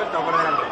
suelta o por delante.